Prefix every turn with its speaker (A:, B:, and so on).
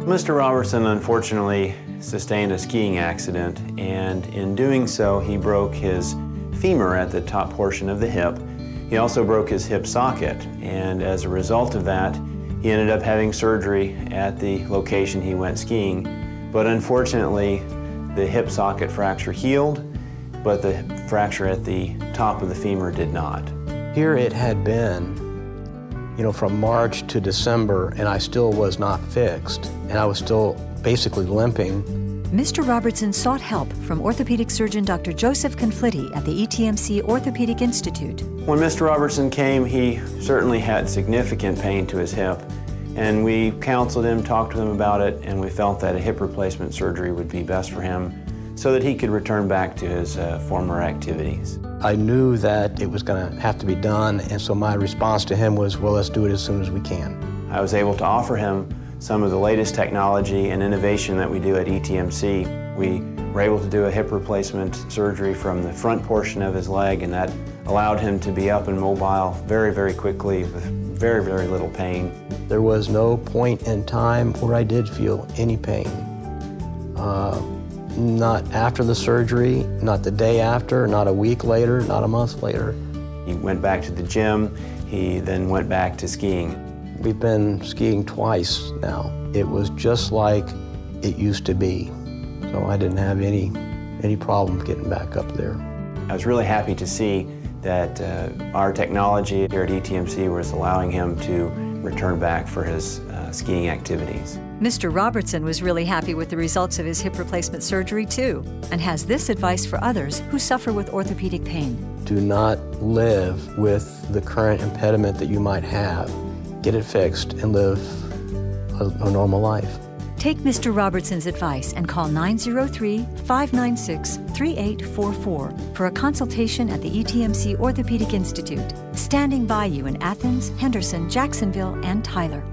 A: Mr. Robertson unfortunately sustained a skiing accident, and in doing so, he broke his femur at the top portion of the hip. He also broke his hip socket, and as a result of that, he ended up having surgery at the location he went skiing. But unfortunately, the hip socket fracture healed, but the fracture at the top of the femur did not.
B: Here it had been, you know, from March to December, and I still was not fixed, and I was still basically limping.
C: Mr. Robertson sought help from orthopedic surgeon Dr. Joseph Conflitti at the ETMC Orthopedic Institute.
A: When Mr. Robertson came, he certainly had significant pain to his hip, and we counseled him, talked to him about it, and we felt that a hip replacement surgery would be best for him so that he could return back to his uh, former activities.
B: I knew that it was going to have to be done, and so my response to him was, well, let's do it as soon as we can.
A: I was able to offer him some of the latest technology and innovation that we do at ETMC. We were able to do a hip replacement surgery from the front portion of his leg, and that allowed him to be up and mobile very, very quickly with very, very little pain.
B: There was no point in time where I did feel any pain. Uh, not after the surgery, not the day after, not a week later, not a month later.
A: He went back to the gym. He then went back to skiing.
B: We've been skiing twice now. It was just like it used to be. So I didn't have any, any problem getting back up there.
A: I was really happy to see that uh, our technology here at ETMC was allowing him to return back for his uh, skiing activities.
C: Mr. Robertson was really happy with the results of his hip replacement surgery too, and has this advice for others who suffer with orthopedic pain.
B: Do not live with the current impediment that you might have. Get it fixed and live a, a normal life.
C: Take Mr. Robertson's advice and call 903 596 3844 for a consultation at the ETMC Orthopedic Institute, standing by you in Athens, Henderson, Jacksonville, and Tyler.